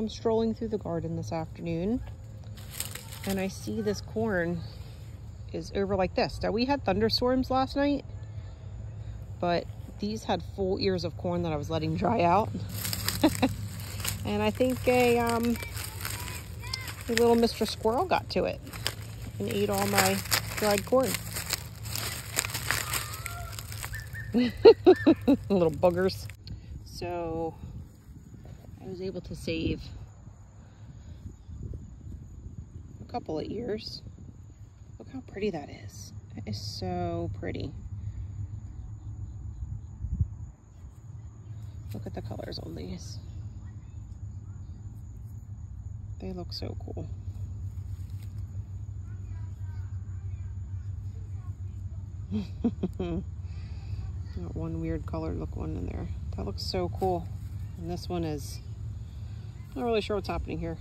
I'm strolling through the garden this afternoon and I see this corn is over like this. Now we had thunderstorms last night, but these had full ears of corn that I was letting dry out. and I think a, um, a little Mr. Squirrel got to it and ate all my dried corn. little buggers. So I was able to save a couple of ears. Look how pretty that is. That is so pretty. Look at the colors on these. They look so cool. Got one weird colored look one in there. That looks so cool. And this one is, not really sure what's happening here.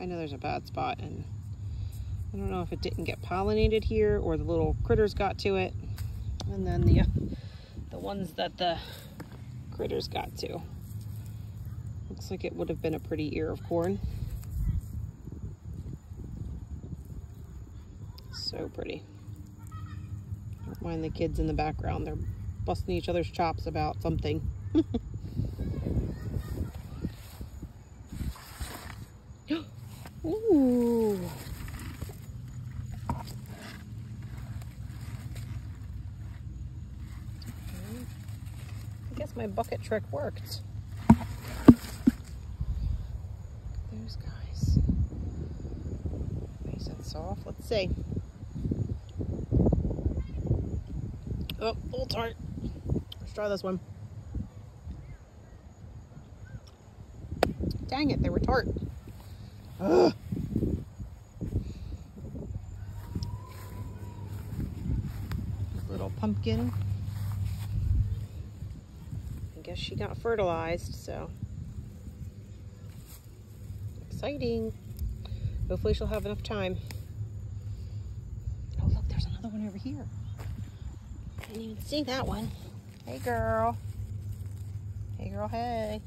I know there's a bad spot and I don't know if it didn't get pollinated here or the little critters got to it. And then the, the ones that the critters got to. Looks like it would have been a pretty ear of corn. So pretty. Don't mind the kids in the background. They're busting each other's chops about something. Ooh. I guess my bucket trick worked. Those guys. Nice and soft. Let's see. Oh, little tart. Let's try this one. Dang it, they were tart. Ugh. Little pumpkin. I guess she got fertilized, so exciting. Hopefully she'll have enough time. Oh look, there's another one over here. I Didn't even see that one. Hey girl. Hey girl, hey.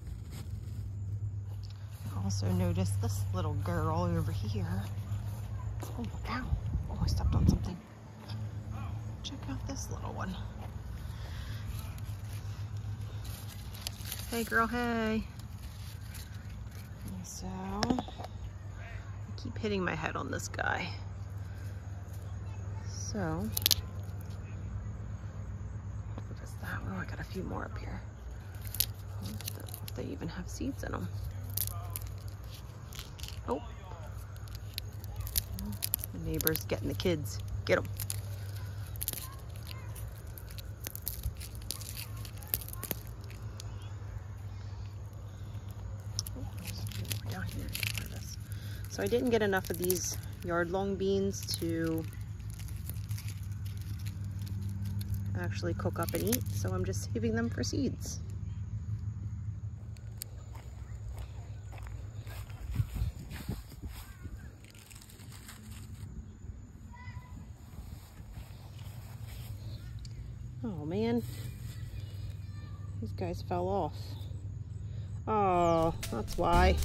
Also noticed this little girl over here. Oh, ow. Oh, I stepped on something. Check out this little one. Hey girl, hey. And so, I keep hitting my head on this guy. So, what is that? Oh, I got a few more up here. If they even have seeds in them. Oh. The neighbor's getting the kids. Get them. So I didn't get enough of these yard long beans to actually cook up and eat, so I'm just saving them for seeds. Oh man, these guys fell off. Oh, that's why.